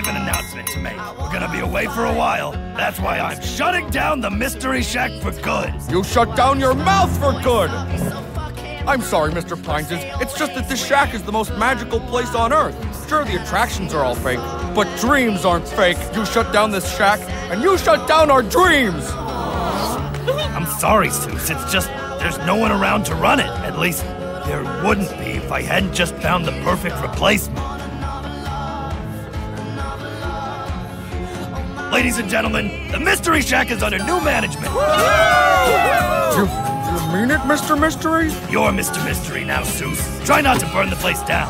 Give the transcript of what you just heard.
have an announcement to make. We're gonna be away for a while. That's why I'm shutting down the Mystery Shack for good. You shut down your mouth for good! I'm sorry, Mr. Pineses. It's just that this shack is the most magical place on Earth. Sure, the attractions are all fake, but dreams aren't fake. You shut down this shack, and you shut down our dreams! I'm sorry, Soos. It's just there's no one around to run it. At least there wouldn't be if I hadn't just found the perfect replacement. Ladies and gentlemen, the Mystery Shack is under new management. You, you mean it, Mr. Mystery? You're Mr. Mystery now, Soos. Try not to burn the place down.